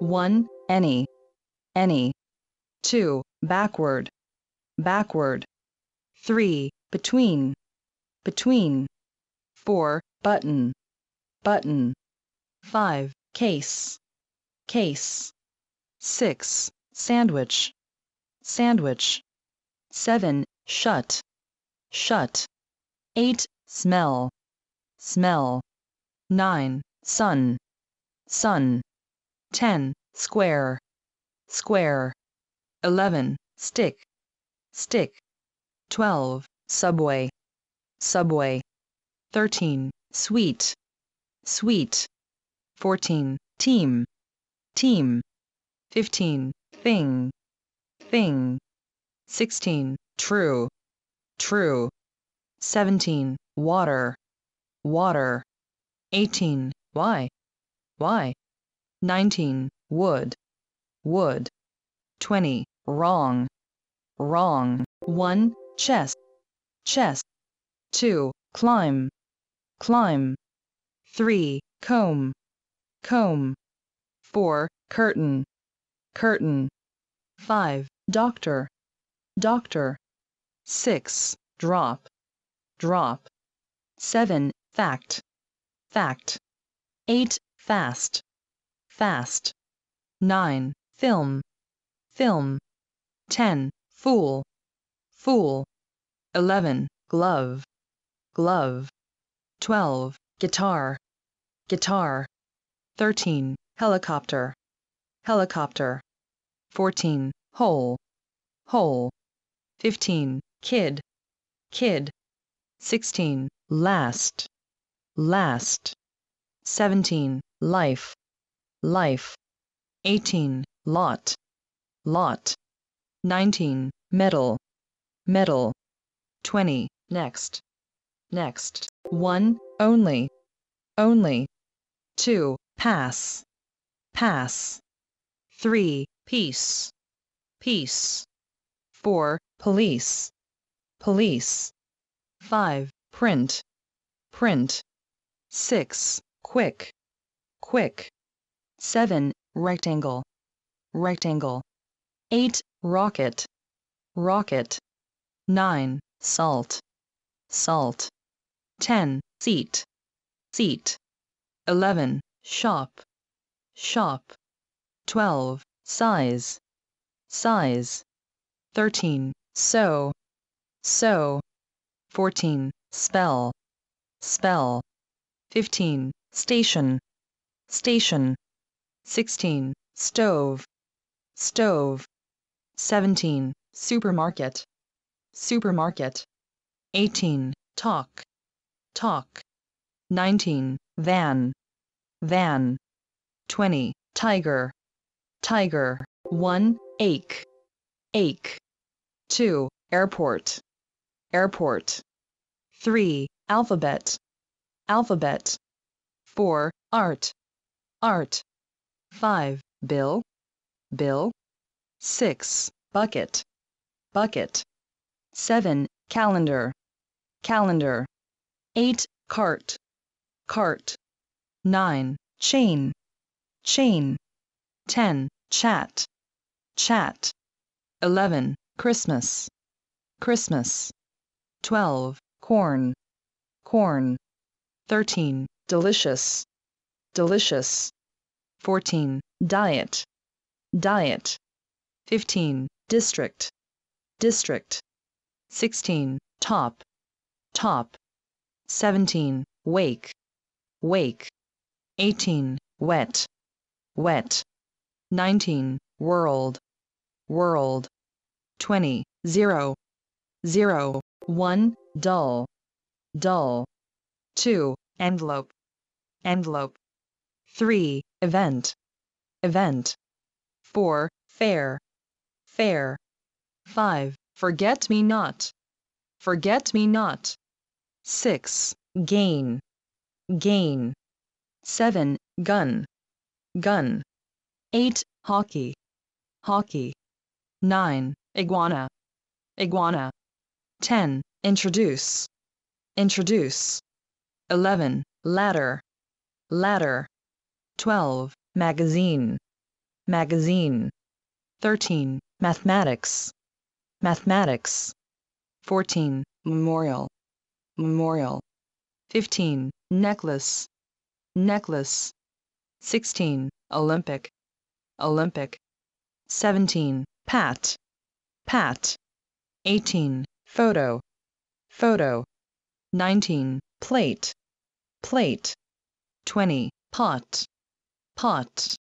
1. Any. Any. 2. Backward. Backward. 3. Between. Between. 4. Button. Button. 5. Case. Case. 6. Sandwich. Sandwich. 7. Shut. Shut. 8. Smell. Smell. 9. Sun. Sun. 10. Square. Square. 11. Stick. Stick. 12. Subway. Subway. 13. Sweet. Sweet. 14. Team. Team. 15. Thing. Thing. 16. True. True. 17. Water. Water. 18. Why? Why? 19. Wood. Wood. 20. Wrong. Wrong. 1. Chest. Chest. 2. Climb. Climb. 3. Comb. Comb. 4. Curtain. Curtain. 5. Doctor. Doctor. 6. Drop. Drop. 7. Fact. Fact. 8. Fast. Fast. 9. Film. Film. 10. Fool. Fool. 11. Glove. Glove. 12. Guitar. Guitar. 13. Helicopter. Helicopter. 14. Hole. Hole. 15. Kid. Kid. 16. Last. Last. 17. Life. Life. 18. Lot. Lot. 19. Metal. Metal. 20. Next. Next. 1. Only. Only. 2. Pass. Pass. 3. Peace. Peace. 4. Police. Police. 5. Print. Print. 6. Quick. Quick. 7. Rectangle. Rectangle. 8. Rocket. Rocket. 9. Salt. Salt. 10. Seat. Seat. 11. Shop. Shop. 12. Size. Size. 13. So. So. 14. Spell. Spell. 15. Station. Station. 16. Stove. Stove. 17. Supermarket. Supermarket. 18. Talk. Talk. 19. Van. Van. 20. Tiger. Tiger. 1. Ache. Ache. 2. Airport. Airport. 3. Alphabet. Alphabet. 4. Art. Art. 5. Bill. Bill. 6. Bucket. Bucket. 7. Calendar. Calendar. 8. Cart. Cart. 9. Chain. Chain. 10. Chat. Chat. 11. Christmas. Christmas. 12. Corn. Corn. 13. Delicious. Delicious. 14. Diet. Diet. 15. District. District. 16. Top. Top. 17. Wake. Wake. 18. Wet. Wet. 19. World. World. 20. Zero. Zero. 1. Dull. Dull. 2. Envelope. Envelope. 3. Event. Event. 4. Fair. Fair. 5. Forget me not. Forget me not. 6. Gain. Gain. 7. Gun. Gun. 8. Hockey. Hockey. 9. Iguana. Iguana. 10. Introduce. Introduce. 11. Ladder. Ladder. 12. Magazine. magazine. 13. Mathematics, mathematics. 14. Memorial, memorial. 15. Necklace, necklace. 16. Olympic, Olympic. 17. Pat, pat. 18. Photo, photo. 19. Plate, plate. 20. Pot, pot.